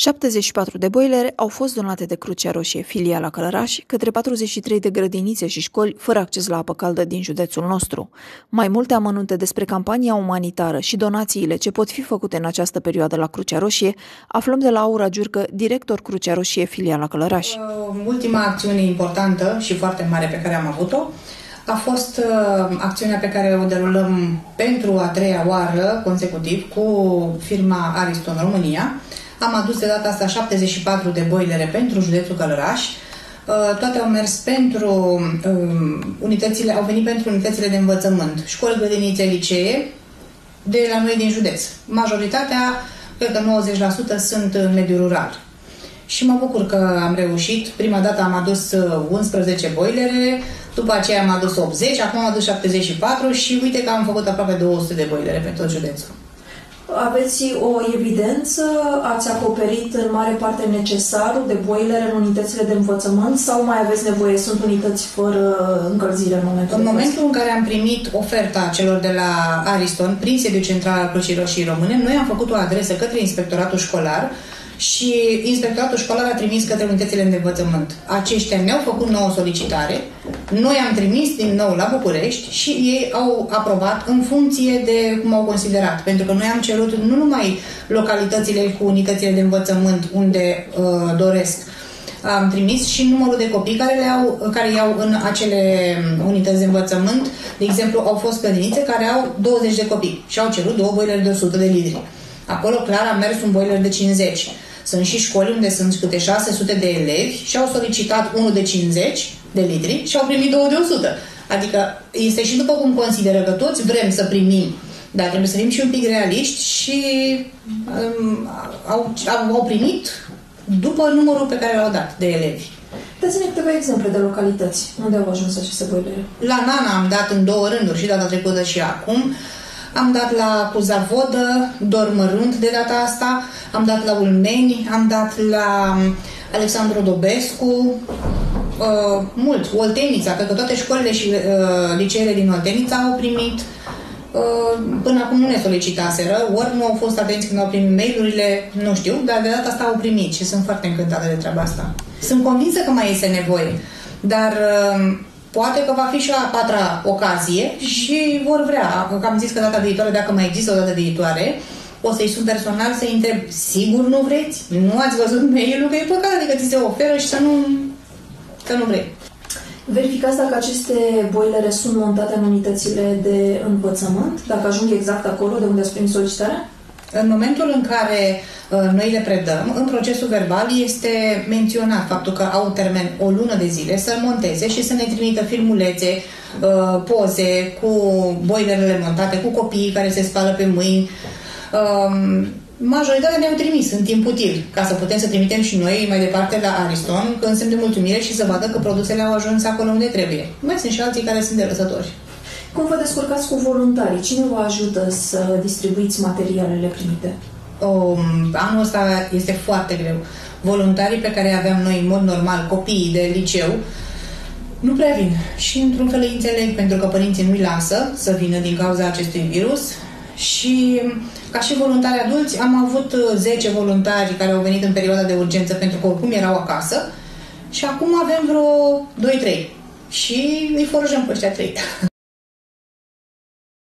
74 de boilere au fost donate de Crucea Roșie, filiala Călăraș, către 43 de grădinițe și școli fără acces la apă caldă din județul nostru. Mai multe amănunte despre campania umanitară și donațiile ce pot fi făcute în această perioadă la Crucea Roșie aflăm de la Aura Giurcă, director Crucea Roșie, filiala Călăraș. Uh, ultima acțiune importantă și foarte mare pe care am avut-o a fost uh, acțiunea pe care o derulăm pentru a treia oară consecutiv cu firma Ariston România, am adus de data asta 74 de boilere pentru județul Călăraș. Uh, toate au mers pentru um, unitățile, au venit pentru unitățile de învățământ, școli, grădinițe, licee, de la noi din județ. Majoritatea, cred că 90% sunt în mediul rural. Și mă bucur că am reușit. Prima dată am adus 11 uh, boilere, după aceea am adus 80, acum am adus 74 și uite că am făcut aproape 200 de boilere pe tot județul aveți o evidență, ați acoperit în mare parte necesarul de boiler în unitățile de învățământ sau mai aveți nevoie, sunt unități fără încălzire în momentul În momentul în care am primit oferta celor de la Ariston, prin sediu central al Crucii Roșii Române, noi am făcut o adresă către inspectoratul școlar și inspectoratul școlar a trimis către unitățile de învățământ. Aceștia ne-au făcut nouă solicitare, noi am trimis din nou la București și ei au aprobat în funcție de cum au considerat. Pentru că noi am cerut nu numai localitățile cu unitățile de învățământ unde uh, doresc, am trimis și numărul de copii care, le au, care iau în acele unități de învățământ. De exemplu, au fost clădinițe care au 20 de copii și au cerut două boilere de 100 de litri. Acolo clar a mers un boiler de 50. Sunt și școli unde sunt câte 600 de elevi și au solicitat unul de 50 de litri și au primit două de 100. Adică este și după cum consideră că toți vrem să primim, dar trebuie să fim și un pic realiști și um, au, au, au primit după numărul pe care l-au dat de elevi. Dați-ne câteva exemple de localități unde au ajuns aceste boilere. La Nana am dat în două rânduri, și data trecută și acum. Am dat la Cuzavodă, Dormărunt de data asta, am dat la Ulmeni, am dat la um, Alexandru Dobescu, uh, mult, Oltenița, cred că toate școlile și uh, liceele din Oltenița au primit uh, până acum nu ne solicitaseră, ori nu au fost atenți când au primit mail-urile, nu știu, dar de data asta au primit și sunt foarte încântată de treaba asta. Sunt convinsă că mai este nevoie, dar uh, Poate că va fi și a patra ocazie și vor vrea. Că am zis că data viitoare, dacă mai există o dată viitoare, o să-i sun personal să-i întreb, sigur nu vreți? Nu ați văzut mail-ul? Că e păcat, adică ți se oferă și să nu, să nu vrei. Verificați dacă aceste boilere sunt montate în unitățile de învățământ, dacă ajung exact acolo de unde ați primit solicitarea? În momentul în care uh, noi le predăm, în procesul verbal este menționat faptul că au un termen o lună de zile să monteze și să ne trimită filmulețe, uh, poze cu boilerele montate, cu copiii care se spală pe mâini. Uh, majoritatea ne-au trimis în timp util, ca să putem să trimitem și noi mai departe la Ariston, când semn de mulțumire și să vadă că produsele au ajuns acolo unde trebuie. Mai sunt și alții care sunt de lăsători. Cum vă descurcați cu voluntarii? Cine vă ajută să distribuiți materialele primite? Um, anul ăsta este foarte greu. Voluntarii pe care aveam noi în mod normal, copiii de liceu, nu prea vin. Și într-un fel îi înțeleg, pentru că părinții nu-i lasă să vină din cauza acestui virus. Și ca și voluntari adulți am avut 10 voluntari care au venit în perioada de urgență pentru că oricum erau acasă și acum avem vreo 2-3 și îi forjăm pe ăștia 3.